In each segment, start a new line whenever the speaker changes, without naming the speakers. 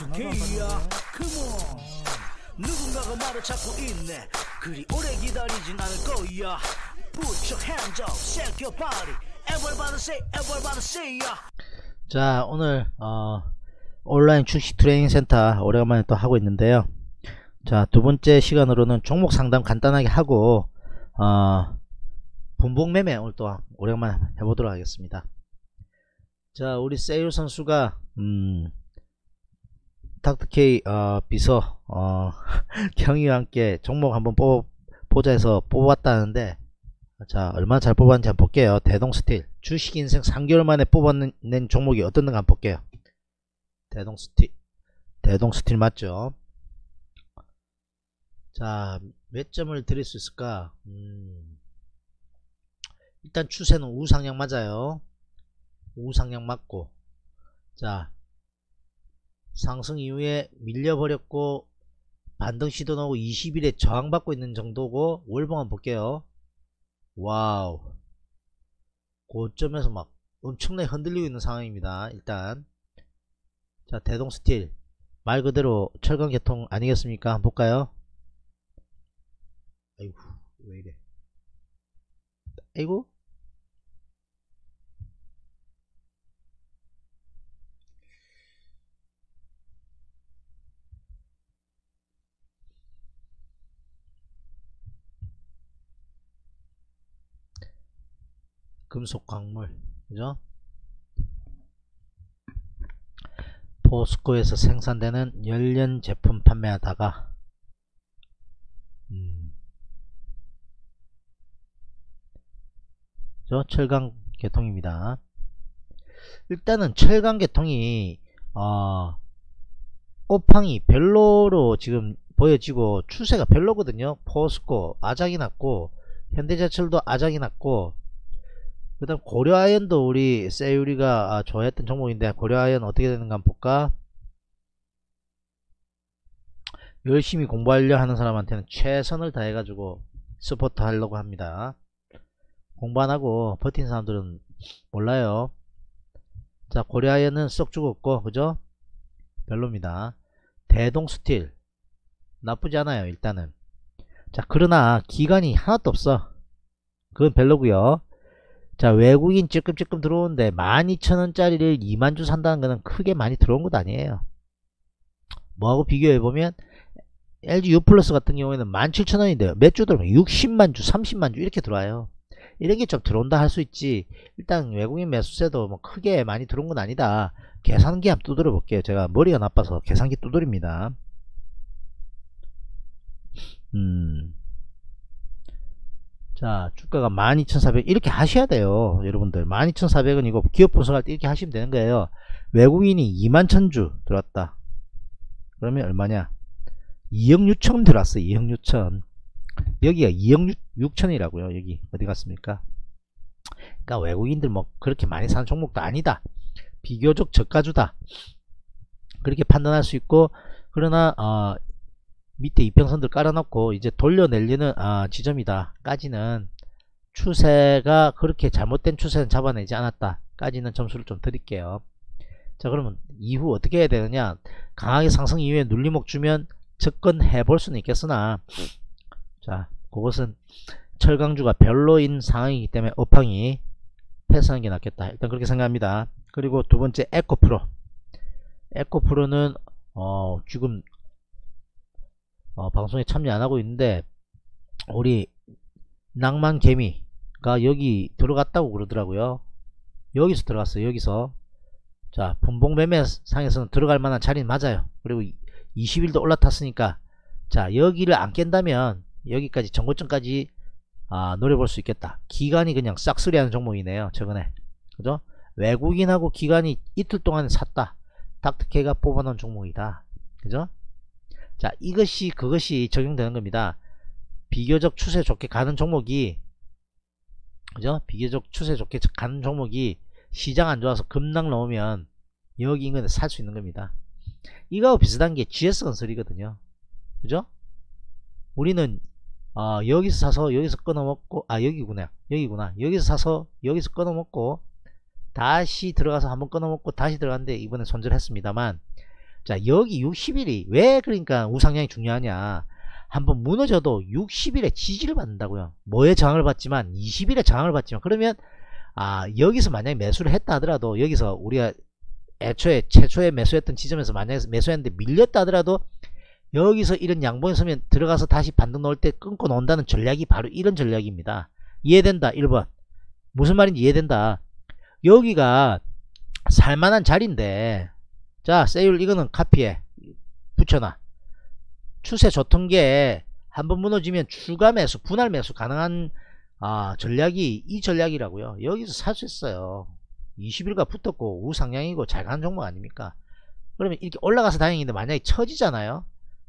Come on. 누군가가 말을 찾고 있네. 그리 오래 기다리진 않을 거야. Put your hands up, shake your body. Everybody say, everybody say ya.
자 오늘 어, 온라인 출시 트레이닝 센터 오래간만에 또 하고 있는데요. 자 두번째 시간으로는 종목 상담 간단하게 하고 어, 분봉 매매 오늘 또 오랜만에 해보도록 하겠습니다. 자 우리 세일 선수가 음, 닥터케이 어, 비서 어, 경위와 함께 종목 한번 뽑아보자 해서 뽑았다는데 자 얼마나 잘 뽑았는지 한번 볼게요. 대동스틸. 주식인생 3개월 만에 뽑아낸 종목이 어떤가 한번 볼게요. 대동스틸. 대동스틸 맞죠? 자 몇 점을 드릴 수 있을까? 음, 일단 추세는 우상향 맞아요. 우상향 맞고. 자 상승 이후에 밀려버렸고 반등 시도 나오고 20일에 저항받고 있는 정도고 월봉 한번 볼게요. Wow. 고점에서 막 엄청나게 흔들리고 있는 상황입니다 일단. 자 대동스틸. 말 그대로 철강계통 아니겠습니까? 한번 볼까요? 아이고 왜 이래. 아이고 금속 광물 그죠? 포스코에서 생산되는 연련 제품 판매하다가 음. 저 철강 계통입니다. 일단은 철강 계통이 어, 오팡이 별로로 지금 보여지고 추세가 별로거든요. 포스코 아작이 났고 현대제철도 아작이 났고 그 다음 고려아연도 우리 세유리가 아, 좋아했던 종목인데 고려아연 어떻게 되는가 한번 볼까? 열심히 공부하려 하는 사람한테는 최선을 다해 가지고 support 하려고 합니다. 공부 안하고 버틴 사람들은 몰라요. 자 고려아연은 썩 죽었고 그죠? 별로입니다. 대동스틸. 나쁘지 않아요 일단은. 자 그러나 기관이 하나도 없어. 그건 별로고요 자 외국인 찔끔찔끔 들어오는데 12,000원짜리를 2만주 산다는 것은 크게 많이 들어온 것 아니에요. 뭐하고 비교해보면 LG U 플러스 같은 경우에는 17,000원인데요. 몇 주 들어오면 60만주 30만주 이렇게 들어와요. 이런 게 좀 들어온다 할 수 있지. 일단 외국인 매수세도 뭐 크게 많이 들어온 건 아니다. 계산기 한번 두드려 볼게요. 제가 머리가 나빠서 계산기 두드립니다. 음. 자 주가가 12,400 이렇게 하셔야 돼요 여러분들. 12,400원 이거 기업 분석할 때 이렇게 하시면 되는 거예요. 외국인이 2만 천주 들어왔다. 그러면 얼마냐? 2억 6천 들어왔어요 2억 6천. 여기가 2억 6, 천이라고요 여기. 어디 갔습니까? 그러니까 외국인들 뭐 그렇게 많이 사는 종목도 아니다. 비교적 저가주다. 그렇게 판단할 수 있고 그러나 어, 밑에 이평선들 깔아놓고 이제 돌려내려는 아, 지점이다 까지는 추세가 그렇게 잘못된 추세는 잡아내지 않았다 까지는 점수를 좀 드릴게요. 자 그러면 이후 어떻게 해야 되느냐? 강하게 상승 이후에 눌림목 주면 접근해 볼 수는 있겠으나 자 그것은 철강주가 별로인 상황이기 때문에 업황이 패스하는 게 낫겠다. 일단 그렇게 생각합니다. 그리고 두 번째 에코프로. 에코프로는 어 지금 어, 방송에 참여 안하고 있는데 우리 낭만개미가 여기 들어갔다고 그러더라고요. 여기서 들어갔어요 여기서. 자 분봉매매상에서는 들어갈 만한 자리는 맞아요. 그리고 20일도 올라탔으니까 자 여기를 안 깬다면 여기까지 정고점까지 아, 노려볼 수 있겠다. 기간이 그냥 싹쓸이하는 종목이네요 최근에. 그죠? 외국인하고 기간이 이틀 동안 샀다. 닥터케가 뽑아놓은 종목이다. 그죠 자 이것이 그것이 적용되는 겁니다. 비교적 추세 좋게 가는 종목이 그죠? 비교적 추세 좋게 가는 종목이 시장 안 좋아서 급락 나오면 여기 인근에 살 수 있는 겁니다. 이거하고 비슷한 게 GS건설이거든요. 그죠? 우리는 어, 여기서 사서 여기서 끊어먹고 아 여기구나 여기구나. 여기서 사서 여기서 끊어먹고 다시 들어가서 한번 끊어먹고 다시 들어갔는데 이번에 손절했습니다만 자 여기 60일이 왜 그러니까 우상향이 중요하냐? 한번 무너져도 60일에 지지를 받는다고요. 뭐에 저항을 받지만 20일에 저항을 받지만 그러면 아 여기서 만약에 매수를 했다 하더라도 여기서 우리가 애초에 최초에 매수했던 지점에서 만약에 매수했는데 밀렸다 하더라도 여기서 이런 양봉이 서면 들어가서 다시 반등 넣을 때 끊고 논다는 전략이 바로 이런 전략입니다. 이해된다. 1번. 무슨 말인지 이해된다. 여기가 살만한 자리인데 자 세율 이거는 카피에 붙여놔. 추세 게 한번 무너지면 추가 매수 분할 매수 가능한 아 전략이 이 전략이라고요. 여기서 살수 있어요. 20일가 붙었고 우상향이고 잘 가는 종목 아닙니까? 그러면 이렇게 올라가서 다행인데 만약에 처지잖아요.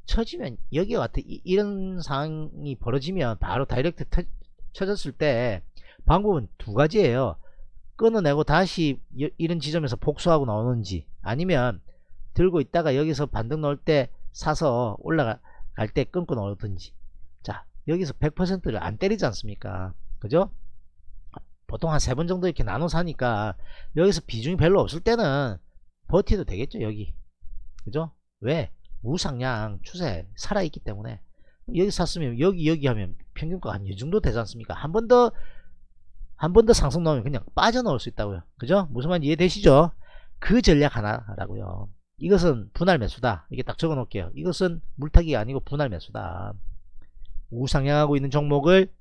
처지면 여기와 같은 이, 런 상황이 벌어지면 바로 다이렉트 터, 쳐졌을 때 방법은 두 가지예요 끊어내고 다시 이런 지점에서 복수하고 나오는지 아니면 들고 있다가 여기서 반등 넣을 때 사서 올라갈 때 끊고 나오든지. 자 여기서 100%를 안 때리지 않습니까? 그죠? 보통 한 세 번 정도 이렇게 나눠 사니까 여기서 비중이 별로 없을 때는 버티도 되겠죠 여기. 그죠? 왜? 무상량 추세 살아있기 때문에. 여기 샀으면 여기 여기 하면 평균가 한 이 정도 되지 않습니까? 한 번더 한 번 더 상승 나오면 그냥 빠져나올 수 있다고요. 그죠? 무슨 말인지 이해되시죠? 그 전략 하나라고요. 이것은 분할 매수다. 이게 딱 적어 놓을게요. 이것은 물타기가 아니고 분할 매수다. 우상향하고 있는 종목을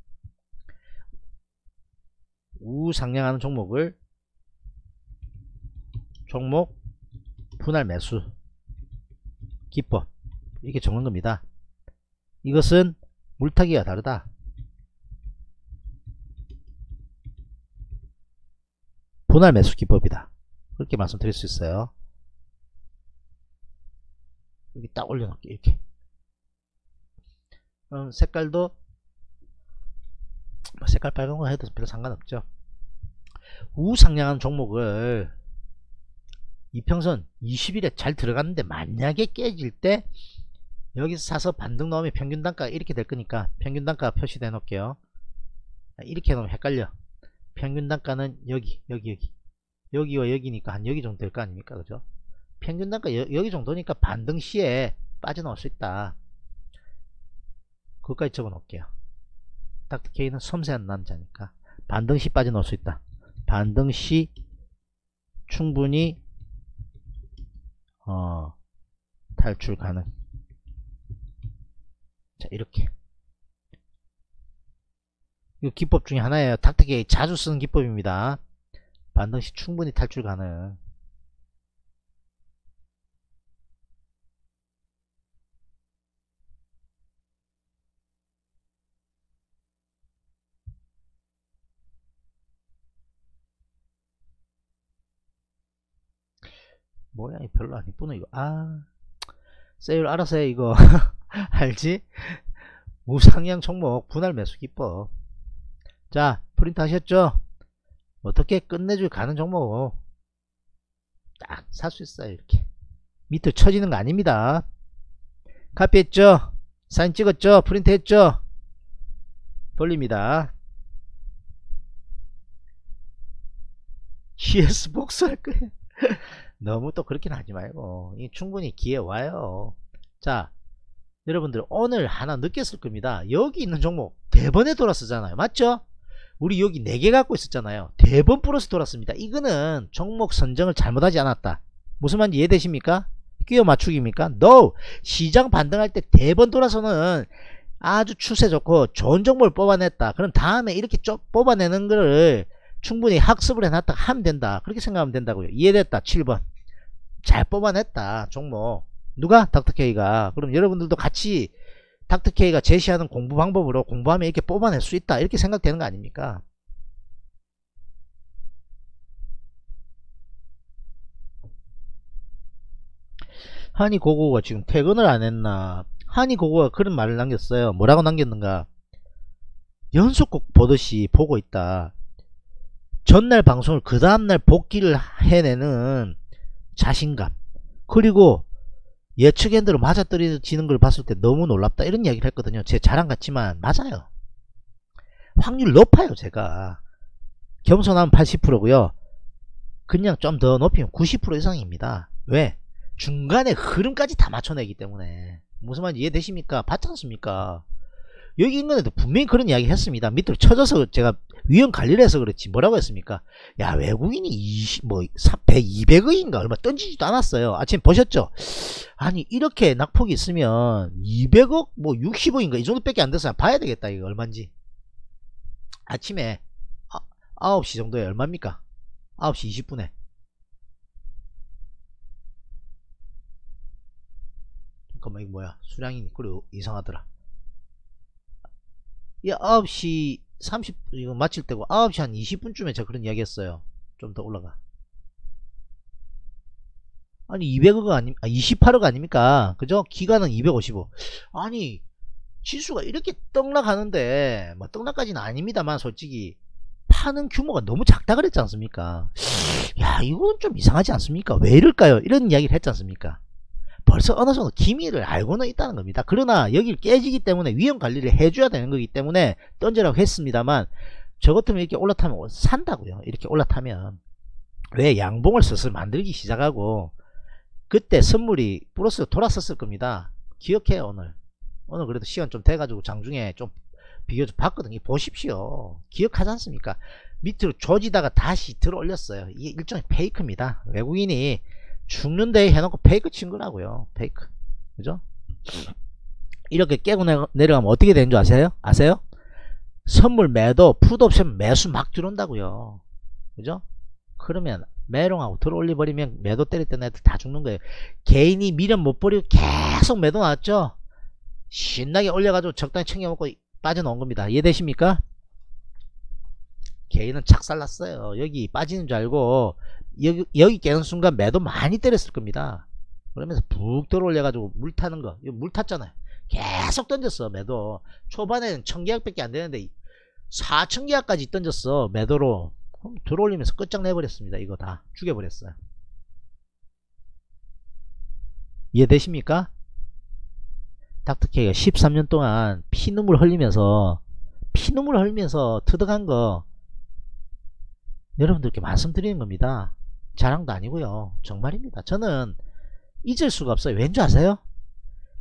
우상향하는 종목을 종목 분할 매수 기법 이렇게 적는 겁니다. 이것은 물타기가 다르다 분할 매수 기법이다. 그렇게 말씀드릴 수 있어요. 여기 딱 올려놓을게 이렇게. 음, 색깔도 뭐 색깔 빨간 거 해도 별로 상관없죠. 우상향한 종목을 이평선 20일에 잘 들어갔는데 만약에 깨질 때 여기서 사서 반등 나오면 평균 단가 이렇게 될 거니까 평균 단가 표시돼 놓을게요. 이렇게 놓으면 헷갈려 평균 단가는 여기 여기 여기. 여기와 여기니까 한 여기 정도 될 거 아닙니까? 그죠? 평균 단가 여, 기 정도니까 반등 시에 빠져나올 수 있다. 그것까지 적어 놓을게요. 닥터케이는 섬세한 남자니까 반등 시 빠져나올 수 있다. 반등 시 충분히 어, 탈출 가능. 자 이렇게 이 기법 중에 하나예요. 닥터게이 자주 쓰는 기법입니다. 반등시 충분히 탈출 가능. 모양이 별로 안 이쁘네 이거. 아 세율 알아서 해 이거. 알지? 우상향 종목 분할 매수 기법 자 프린트 하셨죠? 어떻게 끝내줄 가는 종목 딱 살 수 있어요 이렇게. 밑으로 쳐지는 거 아닙니다. 카피했죠? 사진 찍었죠? 프린트 했죠? 돌립니다. CS 복수할 거예요. 너무 또 그렇게는 하지 말고. 충분히 기회 와요. 자 여러분들 오늘 하나 느꼈을 겁니다. 여기 있는 종목 대번에 돌았었잖아요. 맞죠 우리 여기 4개 갖고 있었잖아요. 대번 플러스 돌았습니다. 이거는 종목 선정을 잘못하지 않았다. 무슨 말인지 이해되십니까? 끼워 맞추기입니까? No! 시장 반등할 때 대번 돌아서는 아주 추세 좋고 좋은 종목을 뽑아냈다. 그럼 다음에 이렇게 좀 뽑아내는 거를 충분히 학습을 해놨다 하면 된다. 그렇게 생각하면 된다고요. 이해됐다. 7번. 잘 뽑아냈다. 종목. 누가? 닥터케이가. 그럼 여러분들도 같이 닥터케이가 제시하는 공부 방법으로 공부하면 이렇게 뽑아낼 수 있다. 이렇게 생각되는 거 아닙니까? 한이 고고가 지금 퇴근을 안 했나? 한이 고고가 그런 말을 남겼어요. 뭐라고 남겼는가? 연속곡 보듯이 보고 있다. 전날 방송을 그 다음날 복귀를 해내는 자신감. 그리고 예측 핸드로 맞아떨어지는 걸 봤을 때 너무 놀랍다 이런 이야기를 했거든요 제 자랑 같지만 맞아요 확률 높아요 제가 겸손하면 80%고요 그냥 좀 더 높이면 90% 이상입니다 왜? 중간에 흐름까지 다 맞춰내기 때문에 무슨 말인지 이해되십니까? 봤지 않습니까? 여기 인근에도 분명히 그런 이야기 했습니다. 밑으로 쳐져서 제가 위험 관리를 해서 그렇지 뭐라고 했습니까? 야 외국인이 20, 뭐 100, 200억인가 얼마 던지지도 않았어요. 아침 보셨죠? 아니 이렇게 낙폭이 있으면 200억 뭐 60억인가 이 정도밖에 안 돼서 봐야 되겠다 이거 얼마인지 아침에 아, 9시 정도에 얼마입니까? 9시 20분에 잠깐만 이거 뭐야 수량이 그리고 이상하더라 이 9시 30 이거 마칠 때고 9시 한 20분쯤에 제가 그런 이야기 했어요. 좀 더 올라가. 아니 200억 아니 아 28억 아닙니까? 그죠? 기간은 255 아니 지수가 이렇게 떡락하는데 뭐 떡락까지는 아닙니다만 솔직히 파는 규모가 너무 작다 그랬지 않습니까? 야 이건 좀 이상하지 않습니까? 왜 이럴까요? 이런 이야기를 했지 않습니까 벌써 어느 정도 기미를 알고는 있다는 겁니다. 그러나 여기를 깨지기 때문에 위험 관리를 해줘야 되는 거기 때문에 던지라고 했습니다만 저 같으면 이렇게 올라타면 산다고요. 이렇게 올라타면 왜 양봉을 슬슬 만들기 시작하고 그때 선물이 플러스 돌았었을 겁니다. 기억해요 오늘. 오늘 그래도 시간 좀 돼가지고 장중에 좀 비교 좀 봤거든요. 보십시오. 기억하지 않습니까? 밑으로 조지다가 다시 들어 올렸어요. 이게 일종의 페이크입니다. 외국인이 죽는 데 해놓고 페이크 친 거라고요. 페이크. 그죠? 이렇게 깨고 내려가면 어떻게 되는 줄 아세요? 아세요? 선물 매도, 푸드옵션 매수 막 들어온다고요. 그죠? 그러면 매롱하고 들어올려 버리면 매도 때렸던 애들 다 죽는 거예요. 개인이 미련 못 버리고 계속 매도 나왔죠? 신나게 올려가지고 적당히 챙겨먹고 빠져나온 겁니다. 이해되십니까? 개인은 착살났어요. 여기 빠지는 줄 알고 여기, 여기 깨는 순간 매도 많이 때렸을 겁니다. 그러면서 푹 들어올려 가지고 물 타는 거. 이거 물 탔잖아요. 계속 던졌어 매도. 초반에는 천계약밖에 안 되는데 4천계약까지 던졌어 매도로. 그럼 들어올리면서 끝장내버렸습니다. 이거 다 죽여버렸어요. 이해되십니까? 닥터케이가 13년 동안 피눈물 흘리면서 피눈물 흘리면서 터득한 거 여러분들께 말씀드리는 겁니다. 자랑도 아니고요. 정말입니다. 저는 잊을 수가 없어요. 왠지 아세요?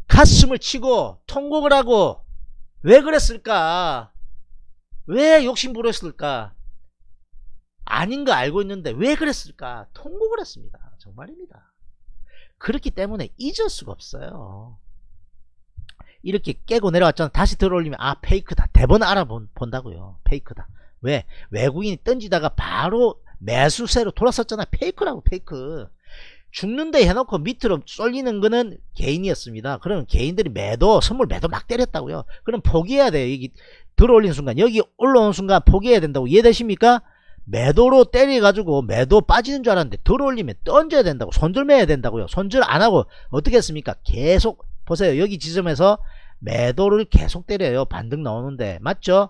가슴을 치고 통곡을 하고 왜 그랬을까? 왜 욕심 부렸을까? 아닌 거 알고 있는데 왜 그랬을까? 통곡을 했습니다. 정말입니다. 그렇기 때문에 잊을 수가 없어요. 이렇게 깨고 내려왔잖아. 다시 들어올리면 아 페이크다. 대번 알아본다고요. 페이크다. 왜? 외국인이 던지다가 바로 매수세로 돌았었잖아. 페이크라고 페이크. 죽는데 해놓고 밑으로 쏠리는 거는 개인이었습니다. 그러면 개인들이 매도, 선물 매도 막 때렸다고요. 그럼 포기해야 돼요. 여기 들어올린 순간, 여기 올라오는 순간 포기해야 된다고 이해되십니까? 매도로 때려가지고 매도 빠지는 줄 알았는데 들어올리면 던져야 된다고 손절매야 된다고요. 손절 안 하고 어떻게 했습니까? 계속 보세요. 여기 지점에서 매도를 계속 때려요. 반등 나오는데 맞죠?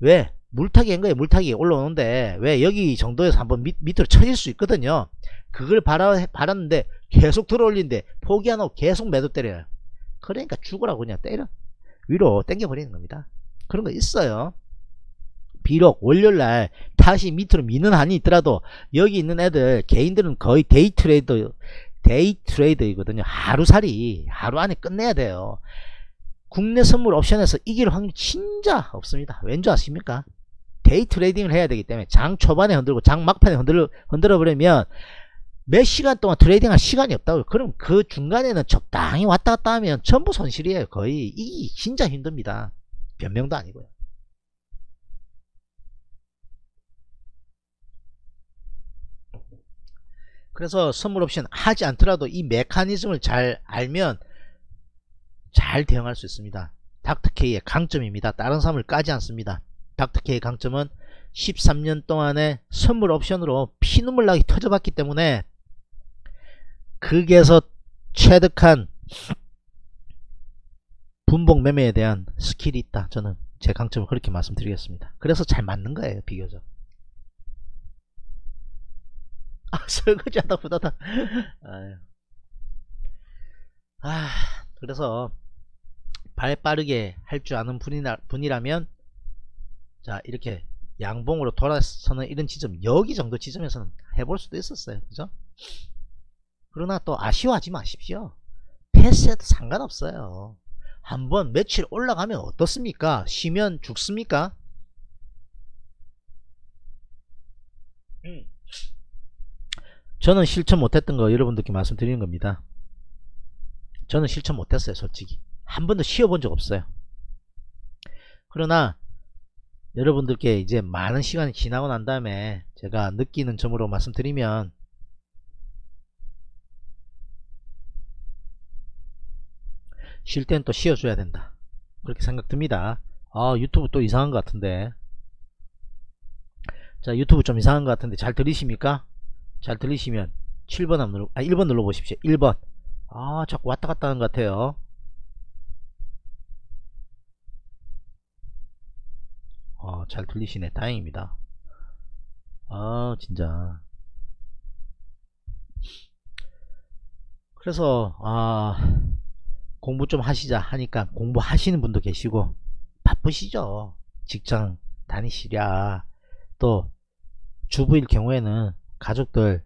왜? 물타기 한 거예요. 물타기 올라오는데 왜 여기 정도에서 한번 밑, 밑으로 쳐질 수 있거든요. 그걸 바라, 바랐는데 계속 들어올린데 포기 안 하고 계속 매도 때려요. 그러니까 죽으라고 그냥 때려. 위로 땡겨버리는 겁니다. 그런 거 있어요. 비록 월요일날 다시 밑으로 미는 한이 있더라도 여기 있는 애들 개인들은 거의 day trader day trader이거든요. 하루살이 하루 안에 끝내야 돼요. 국내 선물 옵션에서 이길 확률이 진짜 없습니다. 왠지 아십니까? day trading을 해야 되기 때문에 장 초반에 흔들고 장 막판에 흔들어, 흔들어 버리면 몇 시간 동안 trading 할 시간이 없다고요. 그럼 그 중간에는 적당히 왔다 갔다 하면 전부 손실이에요. 거의. 이 진짜 힘듭니다. 변명도 아니고요. 그래서 선물 옵션 하지 않더라도 이 메커니즘을 잘 알면 잘 대응할 수 있습니다. 닥터케이의 강점입니다. 다른 사람을 까지 않습니다. 닥터케이의 강점은 13년 동안의 선물 옵션으로 피눈물 나게 터져봤기 때문에 극에서 체득한 분봉 매매에 대한 스킬이 있다. 저는 제 강점을 그렇게 말씀드리겠습니다. 그래서 잘 맞는 거예요. 비교적. 아 설거지 하다 보다다. 아 그래서 발 빠르게 할 줄 아는 분이라, 분이라면 자 이렇게 양봉으로 돌아서는 이런 지점 여기 정도 지점에서는 해볼 수도 있었어요 그죠 그러나 또 아쉬워하지 마십시오. 패스해도 상관없어요. 한번 며칠 올라가면 어떻습니까? 쉬면 죽습니까? 음. 저는 실천 못했던 거 여러분들께 말씀드리는 겁니다. 저는 실천 못했어요 솔직히 한 번도 쉬어본 적 없어요 그러나 여러분들께 이제 많은 시간이 지나고 난 다음에 제가 느끼는 점으로 말씀드리면 쉴 땐 또 쉬어줘야 된다. 그렇게 생각 듭니다. 아 유튜브 또 이상한 것 같은데. 자 유튜브 좀 이상한 것 같은데 잘 들리십니까? 잘 들리시면 7번 한번 눌러 아 1번 눌러 보십시오. 1번. 아 자꾸 왔다 갔다 하는 것 같아요 어, 잘 들리시네. 다행입니다. 아 진짜. 그래서 아 공부 좀 하시자 하니까 공부하시는 분도 계시고 바쁘시죠. 직장 다니시랴. 또 주부일 경우에는 가족들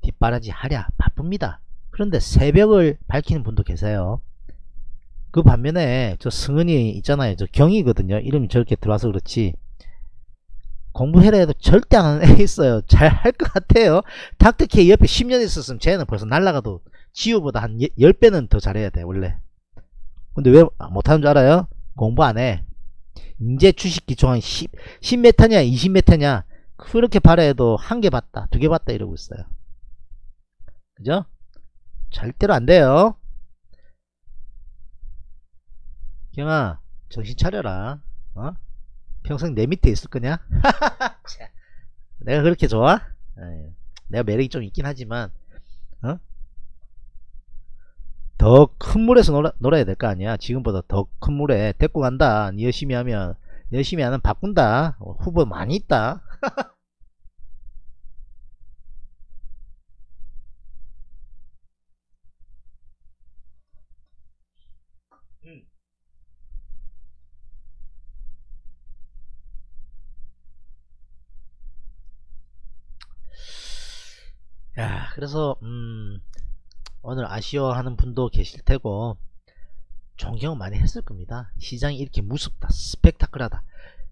뒷바라지 하랴. 바쁩니다. 그런데 새벽을 밝히는 분도 계세요 그 반면에 저 승은이 있잖아요. 저 경이거든요. 이름이 저렇게 들어와서 그렇지. 공부해라 해도 절대 안 하는 애 있어요. 잘 할 것 같아요. 닥터케이 옆에 10년 있었으면 쟤는 벌써 날라가도 지우보다 한 10배는 더 잘해야 돼 원래. 근데 왜 못하는 줄 알아요? 공부 안해. 이제 주식 기초 한 10, 10m냐 20m냐 그렇게 바라해도 한 개 봤다 두 개 봤다 이러고 있어요. 그죠? 절대로 안 돼요 경아 정신 차려라 어? 평생 내 밑에 있을 거냐? 내가 그렇게 좋아? 에이, 내가 매력이 좀 있긴 하지만 어? 더 큰 물에서 놀아, 놀아야 될 거 아니야 지금보다 더 큰 물에 데리고 간다 니 열심히 하면 열심히 하면 바꾼다 어, 후보 많이 있다 야 그래서 음 오늘 아쉬워하는 분도 계실 테고 존경 많이 했을 겁니다. 시장이 이렇게 무섭다 스펙타클하다.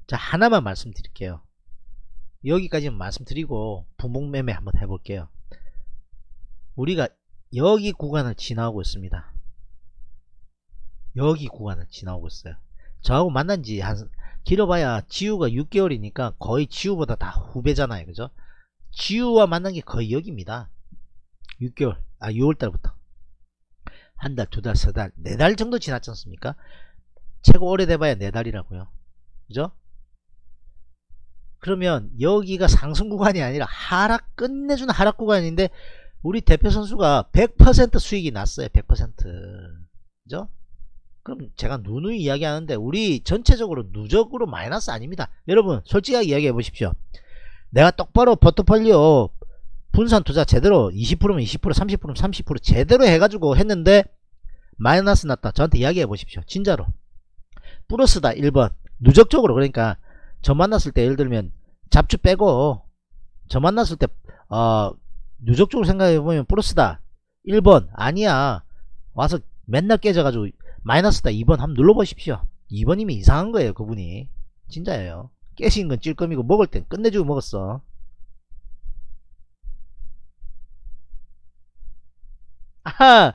자 하나만 말씀드릴게요. 여기까지만 말씀드리고 분봉매매 한번 해볼게요. 우리가 여기 구간을 지나오고 있습니다. 여기 구간을 지나오고 있어요. 저하고 만난 지 한 길어봐야 지우가 6개월이니까 거의 지우보다 다 후배잖아요. 그죠 지우와 만난 게 거의 여기입니다 6개월 아 6월달부터 한 달, 두 달, 세 달, 네 달 정도 지났지 않습니까? 최고 오래돼봐야 네 달이라고요. 그죠? 그러면 여기가 상승 구간이 아니라 하락 끝내주는 하락 구간인데 우리 대표 선수가 100% 수익이 났어요. 100% 그죠? 그럼 제가 누누이 이야기하는데 우리 전체적으로 누적으로 마이너스 아닙니다. 여러분 솔직하게 이야기해 보십시오. 내가 똑바로 포트폴리오 분산 투자 제대로 20%면 20% 30%면 30% 제대로 해가지고 했는데 마이너스 났다. 저한테 이야기해 보십시오. 진짜로. 플러스다 1번. 누적적으로. 그러니까 저 만났을 때 예를 들면 잡주 빼고 저 만났을 때 어, 누적적으로 생각해 보면 플러스다. 1번. 아니야. 와서 맨날 깨져가지고 마이너스다. 2번 한번 눌러보십시오. 2번이면 이상한 거예요 그분이. 진짜예요 깨신 건 찔끔이고 먹을 땐 끝내주고 먹었어. 아하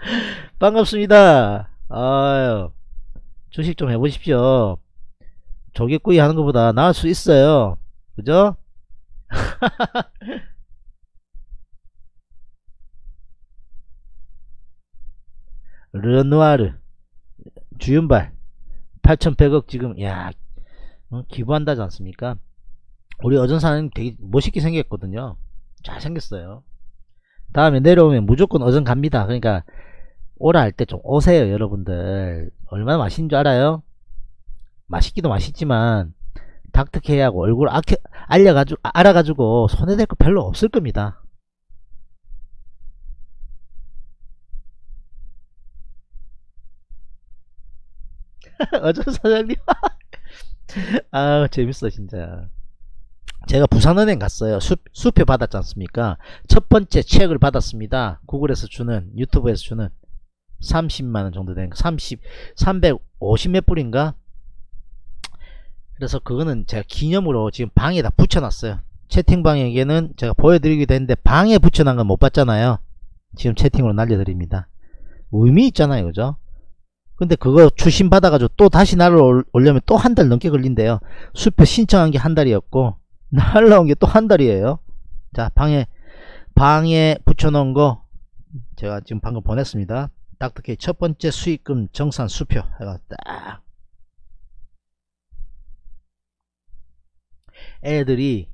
반갑습니다. 아유 주식 좀 해보십시오. 조개구이 하는 것보다 나을 수 있어요. 그죠? 르누아르 주윤발 8100억 지금 야 어, 기부한다지 않습니까 우리 어전사는 되게 멋있게 생겼거든요 잘 생겼어요 다음에 내려오면 무조건 어전 갑니다. 그러니까 오라 할 때 좀 오세요 여러분들. 얼마나 맛있는 줄 알아요? 맛있기도 맛있지만 닥터케이하고 얼굴 아켜, 알려가지고 알아가지고 손에 댈거 별로 없을 겁니다. 어전 사장님 아 재밌어 진짜 제가 부산은행 갔어요. 수, 수표 받았지 않습니까? 첫 번째 책을 받았습니다. 구글에서 주는, 유튜브에서 주는 30만원 정도 되는 거. 30, 350 몇 불인가? 그래서 그거는 제가 기념으로 지금 방에다 붙여놨어요. 채팅방에게는 제가 보여드리기도 했는데 방에 붙여놓은 건 못 봤잖아요. 지금 채팅으로 날려드립니다. 의미 있잖아요. 그죠? 근데 그거 추심 받아가지고 또 다시 날로 올려면 또 한 달 넘게 걸린대요. 수표 신청한 게 한 달이었고 날라온 게 또 한 달이에요. 자 방에 방에 붙여놓은 거 제가 지금 방금 보냈습니다. 닥터케이 첫 번째 수익금 정산 수표 해가 딱 애들이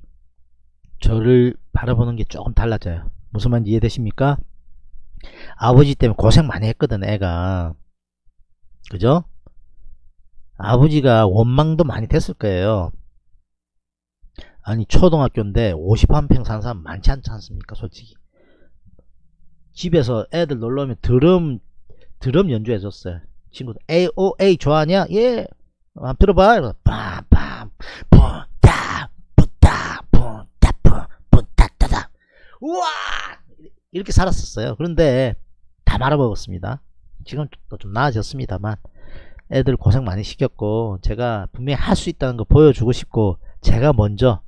저를 바라보는 게 조금 달라져요. 무슨 말인지 이해되십니까? 아버지 때문에 고생 많이 했거든 애가 그죠? 아버지가 원망도 많이 됐을 거예요. 아니 초등학교인데 51평 사는 사람 많지 않지 않습니까 솔직히? 집에서 애들 놀러오면 드럼 드럼 연주해 줬어요. 친구들 A O A 좋아하냐? 예 한번 들어봐. 빰빰 푸따 푸따 푸따 푸 푸따따다. 우와! 이렇게 살았었어요. 그런데 다 말아먹었습니다 지금 또좀 나아졌습니다만 애들 고생 많이 시켰고 제가 분명히 할 수 있다는 거 보여주고 싶고 제가 먼저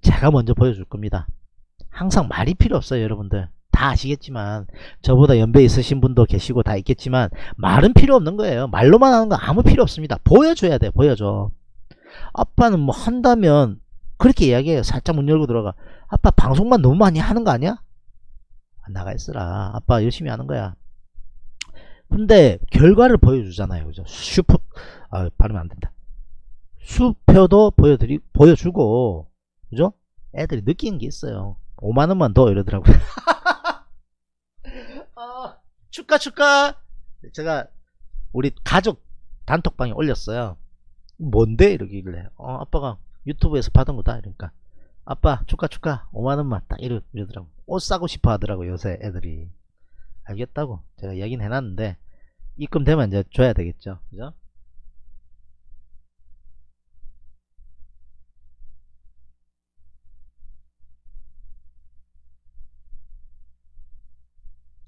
제가 먼저 보여줄 겁니다. 항상 말이 필요 없어요 여러분들. 다 아시겠지만 저보다 연배 있으신 분도 계시고 다 있겠지만 말은 필요 없는 거예요. 말로만 하는 거 아무 필요 없습니다. 보여줘야 돼 보여줘. 아빠는 뭐 한다면 그렇게 이야기해요. 살짝 문 열고 들어가. 아빠 방송만 너무 많이 하는 거 아니야? 나가 있으라. 아빠 열심히 하는 거야. 근데 결과를 보여주잖아요. 그죠? 슈퍼 아 발음이 안 된다. 수표도 보여드리 보여주고 그죠? 애들이 느끼는 게 있어요. 5만 원만 더 이러더라고요. 아, 축하, 축하! 제가 우리 가족 단톡방에 올렸어요. 뭔데? 이러길래. 어, 아빠가 유튜브에서 받은 거다. 이러니까. 아빠, 축하, 축하. 5만 원만 딱 이러, 이러더라고. 옷 사고 싶어 하더라고, 요새 애들이. 알겠다고. 제가 얘기는 해놨는데, 입금되면 이제 줘야 되겠죠. 그죠?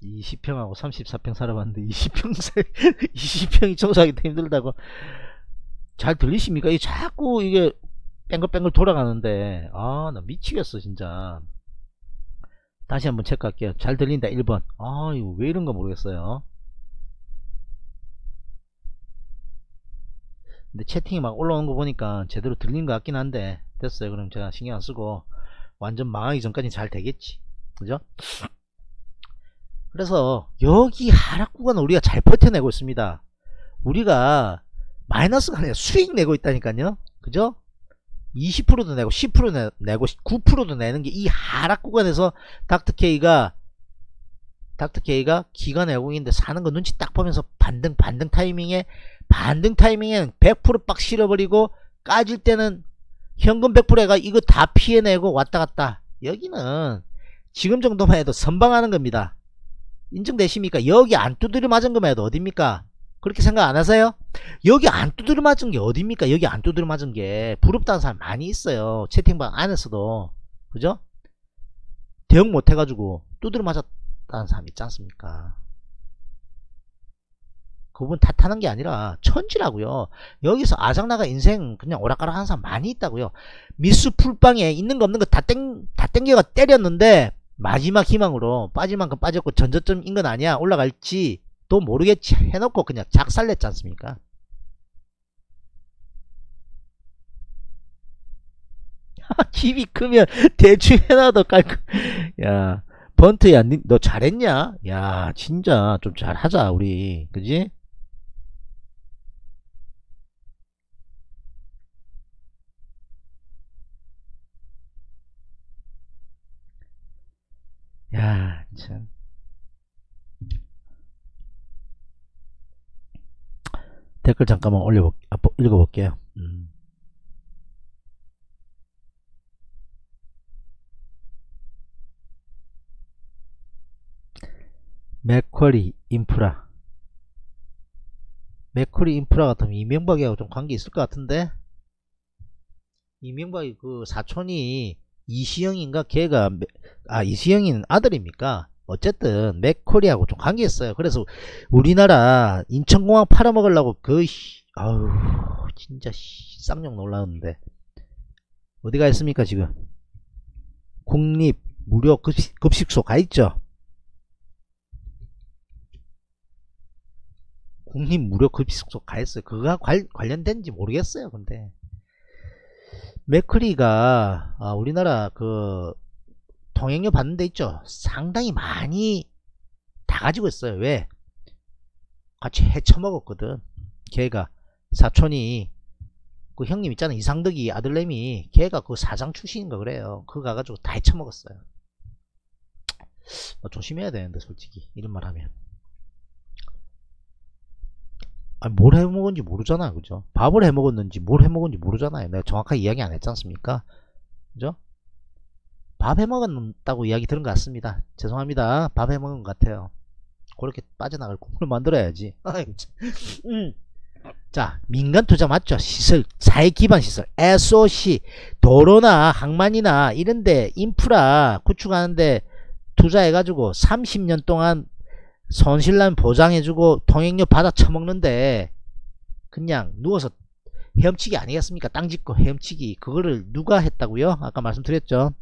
20평하고 34평 살아봤는데 20평 20평이 청소하기 힘들다고 잘 들리십니까? 이 자꾸 이게 뺑글뺑글 돌아가는데 아 나 미치겠어 진짜 다시 한번 체크할게요 잘 들린다 1번 아 이거 왜 이런가 모르겠어요 근데 채팅이 막 올라오는 거 보니까 제대로 들린 것 같긴 한데 됐어요 그럼 제가 신경 안 쓰고 완전 망하기 전까지 잘 되겠지 그죠? 그래서 여기 하락 구간은 우리가 잘 버텨내고 있습니다. 우리가 마이너스가 아니라 수익 내고 있다니까요. 그죠? 20%도 내고 10% 내고 9%도 내는 게 이 하락 구간에서 닥터케이가 닥터케이가 기관 외국인데 사는 거 눈치 딱 보면서 반등 반등 타이밍에 반등 타이밍에는 100%빡 실어버리고 까질 때는 현금 100%가 이거 다 피해내고 왔다 갔다 여기는 지금 정도만 해도 선방하는 겁니다. 인정되십니까? 여기 안 두드려 맞은 거만 해도 어딥니까? 그렇게 생각 안 하세요? 여기 안 두드려 맞은 게 어딥니까? 여기 안 두드려 맞은 게 부럽다는 사람 많이 있어요. 채팅방 안에서도. 그죠? 대응 못 해가지고 두드려 맞았다는 사람 있지 않습니까? 그분 탓하는 게 아니라 천지라고요. 여기서 아장나가 인생 그냥 오락가락 하는 사람 많이 있다고요. 미스 풀빵에 있는 거 없는 거 다 땡, 다 땡겨가 때렸는데 마지막 희망으로 빠질 만큼 빠졌고 전저점인 건 아니야 올라갈지 또 모르겠지 해놓고 그냥 작살냈지 않습니까? 집이 크면 대충 해놔도 깔끔 야 번트야 너 잘했냐? 야 진짜 좀 잘하자 우리. 그지? 야, 참. 댓글 잠깐만 올려볼, 아, 읽어볼게요. 음. 맥쿼리 인프라 맥쿼리 인프라 같으면 이명박이하고 좀 관계 있을 것 같은데 이명박이 그 사촌이 이시영인가 걔가 메- 아 이시영이는 아들입니까? 어쨌든 맥코리하고 좀 관계 있어요. 그래서 우리나라 인천공항 팔아먹으려고 그 씨, 아우 진짜 씨, 쌍욕 놀라는데 어디가 있습니까 지금? 국립 무료 급식, 급식소 가 있죠? 국립 무료 급식소 가 있어요. 그거와 관, 관련된지 모르겠어요. 근데 맥크리가 아, 우리나라 그 통행료 받는 데 있죠. 상당히 많이 다 가지고 있어요. 왜? 같이 헤쳐먹었거든. 걔가 사촌이 그 형님 있잖아 이상덕이 아들내미 걔가 그 사장 출신인가 그래요. 그거 가가지고 다 헤쳐먹었어요. 어, 조심해야 되는데 솔직히 이런 말 하면. 아니, 뭘 해먹었는지 모르잖아요. 그죠? 밥을 해먹었는지 뭘 해먹었는지 모르잖아요. 내가 정확하게 이야기 안 했지 않습니까? 그죠? 밥 해먹었다고 이야기 들은 것 같습니다. 죄송합니다. 밥 해먹은 것 같아요. 그렇게 빠져나갈 공을 만들어야지. 음. 자, 민간 투자 맞죠? 시설, 사회 기반 시설, SOC, 도로나 항만이나 이런데 인프라 구축하는데 투자해가지고 30년 동안 손실난 보장해주고 통행료 받아 처먹는데 그냥 누워서 헤엄치기 아니겠습니까? 땅 짓고 헤엄치기 그거를 누가 했다고요? 아까 말씀드렸죠.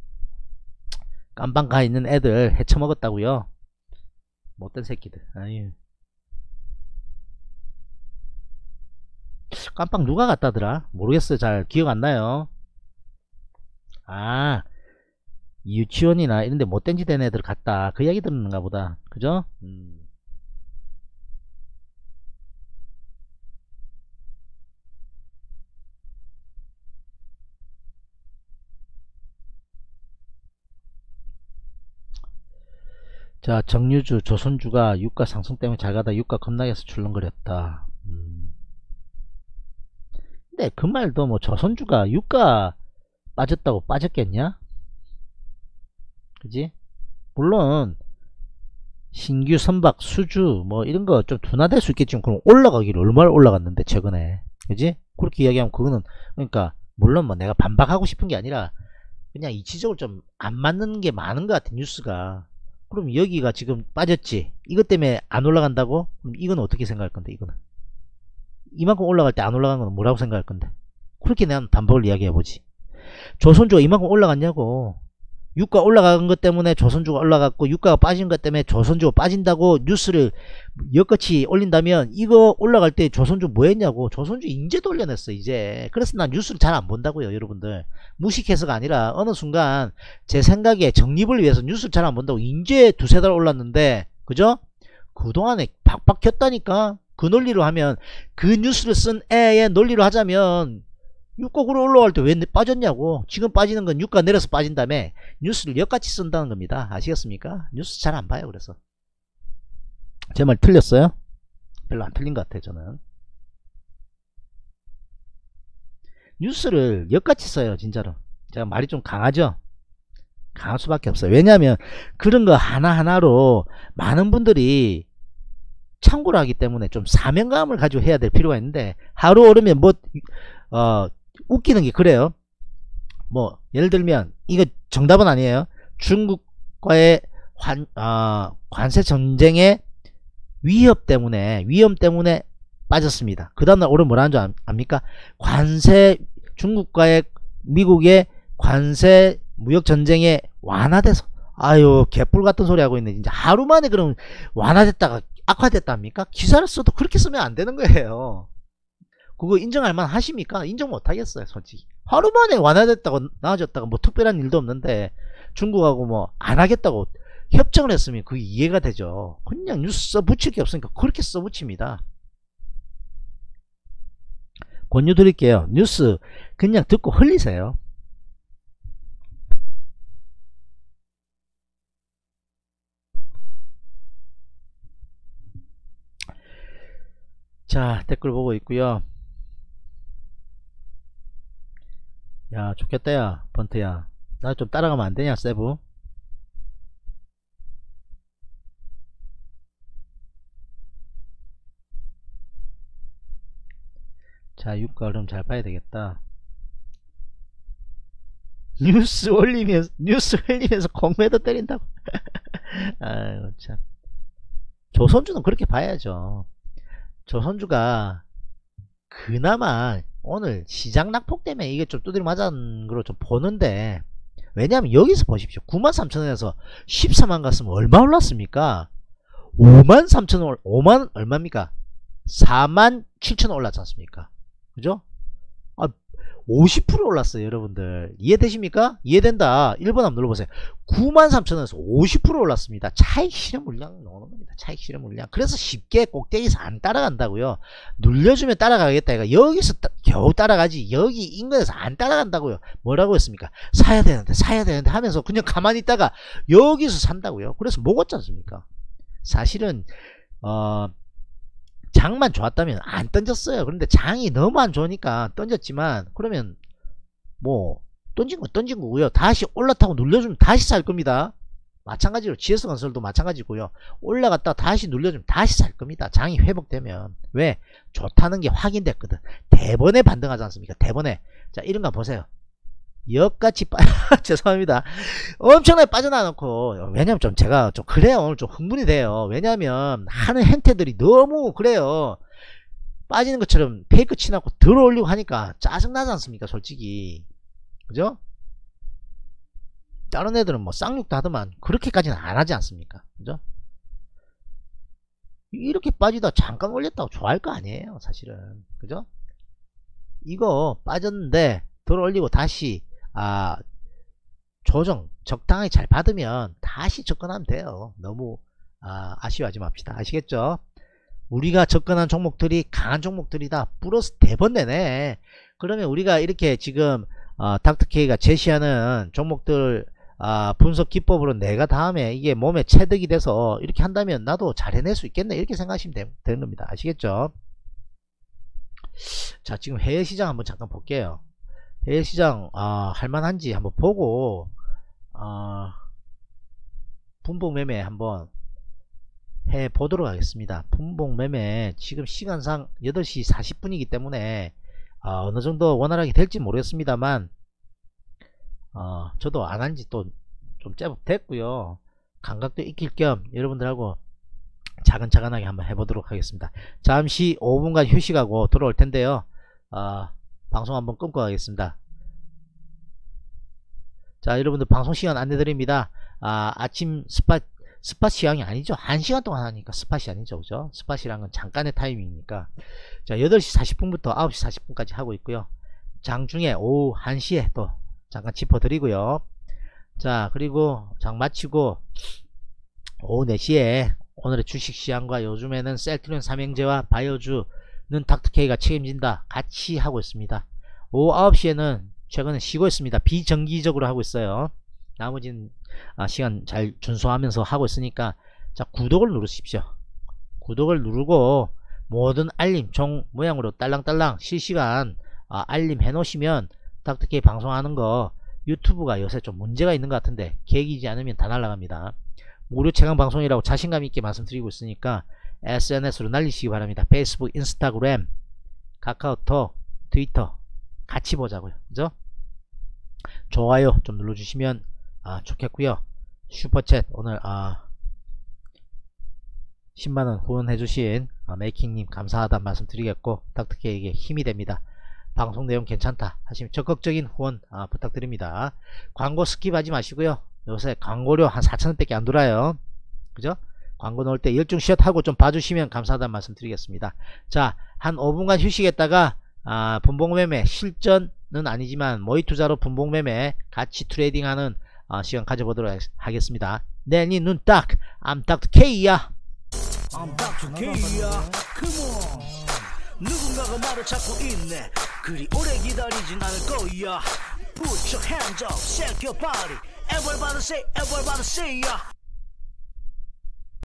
깜방 가 있는 애들 헤쳐먹었다고요. 못된 새끼들. 아유. 깜빵 누가 갔다더라? 모르겠어요. 잘 기억 안 나요. 아, 유치원이나 이런데 못된 짓 된 애들 갔다. 그 이야기 듣는가 보다. 그죠? 음. 자, 정유주, 조선주가 유가 상승 때문에 잘 가다 유가 겁나게서 출렁거렸다. 음. 근데 그 말도 뭐 조선주가 유가 빠졌다고 빠졌겠냐? 그지? 물론 신규 선박 수주 뭐 이런 거 좀 둔화될 수 있겠지만 그럼 올라가기를 얼마나 올라갔는데 최근에 그지? 그렇게 이야기하면 그거는 그러니까 물론 뭐 내가 반박하고 싶은 게 아니라 그냥 이치적으로 좀 안 맞는 게 많은 것 같아 뉴스가 그럼 여기가 지금 빠졌지? 이것 때문에 안 올라간다고? 그럼 이건 어떻게 생각할 건데 이거는? 이만큼 올라갈 때 안 올라간 건 뭐라고 생각할 건데? 그렇게 내가 반박을 이야기해보지. 조선주가 이만큼 올라갔냐고 유가 올라간 것 때문에 조선주가 올라갔고 유가가 빠진 것 때문에 조선주가 빠진다고 뉴스를 엮같이 올린다면 이거 올라갈 때 조선주 뭐 했냐고. 조선주 인제 돌려냈어 이제. 그래서 난 뉴스를 잘 안 본다고요 여러분들. 무식해서가 아니라 어느 순간 제 생각에 정립을 위해서 뉴스를 잘 안 본다고 인제 두세 달 올랐는데 그죠? 그동안에 박박 켰다니까. 그 논리로 하면 그 뉴스를 쓴 애의 논리로 하자면 그로 올라갈 때 왜 빠졌냐고. 지금 빠지는 건 유가 내려서 빠진 다음에 뉴스를 역같이 쓴다는 겁니다. 아시겠습니까? 뉴스 잘 안 봐요 그래서. 제 말 틀렸어요? 별로 안 틀린 것 같아요 저는. 뉴스를 역같이 써요 진짜로. 제가 말이 좀 강하죠? 강할 수밖에 없어요. 왜냐하면 그런 거 하나하나로 많은 분들이 참고를 하기 때문에 좀 사명감을 가지고 해야 될 필요가 있는데 하루 오르면 뭐 어, 웃기는 게 그래요. 뭐 예를 들면 이거 정답은 아니에요. 중국과의 관, 어, 관세 전쟁의 위협 때문에 위험 때문에 빠졌습니다. 그 다음날 오늘 뭐라는 줄 압니까? 관세 중국과의 미국의 관세 무역 전쟁에 완화돼서 아유 개뿔 같은 소리 하고 있네 진짜 하루 만에 그럼 완화됐다가 악화됐답니까? 기사를 써도 그렇게 쓰면 안 되는 거예요. 그거 인정할 만 하십니까? 인정 못 하겠어요, 솔직히. 하루 만에 완화됐다고 나아졌다가 뭐 특별한 일도 없는데 중국하고 뭐 안 하겠다고 협정을 했으면 그게 이해가 되죠. 그냥 뉴스 써 붙일 게 없으니까 그렇게 써 붙입니다. 권유 드릴게요. 뉴스 그냥 듣고 흘리세요. 자 댓글 보고 있고요 야 좋겠다 야 번트야. 나 좀 따라가면 안되냐 세부? 자 유가 그럼 잘 봐야 되겠다. 뉴스 올리면서 뉴스 흘리면서 공매도 때린다고? 아유 참. 조선주는 그렇게 봐야죠. 조선주가 그나마 오늘 시장 낙폭 때문에 이게 좀 두드려 맞은 거로 좀 보는데 왜냐하면 여기서 보십시오. 93,000원에서 14만 갔으면 얼마 올랐습니까? 5만 3천원 5만 얼마입니까? 4만 7천원 올랐지 않습니까? 그죠 50% 올랐어요 여러분들. 이해되십니까? 이해된다. 1번 한번 눌러보세요. 93,000원에서 50% 올랐습니다. 차익 실현 물량 나오는 겁니다. 차익 실현 물량. 그래서 쉽게 꼭대기에서 안 따라간다고요. 눌려주면 따라가겠다 이거 여기서 따, 겨우 따라가지. 여기 인근에서 안 따라간다고요. 뭐라고 했습니까? 사야 되는데 사야 되는데 하면서 그냥 가만히 있다가 여기서 산다고요. 그래서 먹었지 않습니까? 사실은 어 장만 좋았다면 안 던졌어요. 그런데 장이 너무 안 좋으니까 던졌지만 그러면 뭐 던진 거 던진 거고요. 다시 올라타고 눌려주면 다시 살 겁니다. 마찬가지로 GS건설도 마찬가지고요. 올라갔다 다시 눌려주면 다시 살 겁니다. 장이 회복되면. 왜? 좋다는 게 확인됐거든. 대번에 반등하지 않습니까? 대번에. 자 이런 거 보세요. 역같이 빠 죄송합니다. 엄청나게 빠져나놓고 왜냐면 좀 제가 좀 그래요. 오늘 좀 흥분이 돼요. 왜냐면 하는 행태들이 너무 그래요. 빠지는 것처럼 페이크 치나고 들어올리고 하니까 짜증나지 않습니까 솔직히. 그죠? 다른 애들은 뭐 쌍욕도 하더만 그렇게까지는 안 하지 않습니까? 그죠? 이렇게 빠지다 잠깐 올렸다고 좋아할 거 아니에요 사실은. 그죠? 이거 빠졌는데 들어올리고 다시 아, 조정 적당히 잘 받으면 다시 접근하면 돼요. 너무 아, 아쉬워하지 맙시다. 아시겠죠? 우리가 접근한 종목들이 강한 종목들이다. 플러스 대번 내네. 그러면 우리가 이렇게 지금 어, 닥터케이가 제시하는 종목들 아, 분석 기법으로 내가 다음에 이게 몸에 체득이 돼서 이렇게 한다면 나도 잘 해낼 수 있겠네 이렇게 생각하시면 되, 되는 겁니다. 아시겠죠? 자 지금 해외 시장 한번 잠깐 볼게요. 해외 시장 아, 할만한지 한번 보고 아, 분봉 매매 한번 해 보도록 하겠습니다. 분봉 매매 지금 시간상 8시 40분이기 때문에 어, 어느 정도 원활하게 될지 모르겠습니다만 어, 저도 안 한 지 또 좀 제법 됐고요. 감각도 익힐 겸 여러분들하고 차근차근하게 한번 해보도록 하겠습니다. 잠시 5분간 휴식하고 들어올 텐데요. 어, 방송 한번 끊고 가겠습니다. 자 여러분들 방송 시간 안내드립니다. 아, 아침 스팟 스팟 시간이 아니죠. 1시간 동안 하니까 스팟이 아니죠. 그죠? 스팟이란 건 잠깐의 타이밍이니까. 자, 8시 40분부터 9시 40분까지 하고 있고요. 장중에 오후 1시에 또 잠깐 짚어드리고요. 자, 그리고 장 마치고 오후 4시에 오늘의 주식시장과 요즘에는 셀트리온 삼형제와 바이오주 는 닥터케이가 책임진다. 같이 하고 있습니다. 오후 9시에는 최근에 쉬고 있습니다. 비정기적으로 하고 있어요. 나머지는 아, 시간 잘 준수하면서 하고 있으니까 자 구독을 누르십시오. 구독을 누르고 모든 알림 종 모양으로 딸랑딸랑 실시간 아, 알림 해 놓으시면 닥터케이 방송하는 거 유튜브가 요새 좀 문제가 있는 것 같은데 계기지 않으면 다 날라갑니다. 무료 체감 방송이라고 자신감 있게 말씀드리고 있으니까 SNS로 날리시기 바랍니다. 페이스북, 인스타그램, 카카오톡, 트위터 같이 보자고요. 그죠? 좋아요 좀 눌러주시면 아, 좋겠고요. 슈퍼챗 오늘 아, 10만원 후원해주신 아, 메이킹님 감사하다는 말씀 드리겠고 닥터케에게 힘이 됩니다. 방송 내용 괜찮다 하시면 적극적인 후원 아, 부탁드립니다. 광고 스킵하지 마시고요. 요새 광고료 한 4천원밖에 안 돌아요. 그죠? 광고 넣을 때 열중샷 하고 좀 봐주시면 감사하다는 말씀 드리겠습니다. 자, 한 5분간 휴식했다가 아, 분봉매매 실전은 아니지만 모의 투자로 분봉매매 같이 트레이딩하는 아, 시간 가져보도록 하겠습니다. 내니 네, 눈딱 I'm Dr. K야. Dr. K야. On. 누군가가 말을 찾고 있네. 그리 오래 기다리진 않을 거야. Put your hands up, shake your body. Everybody say, everybody say, yeah.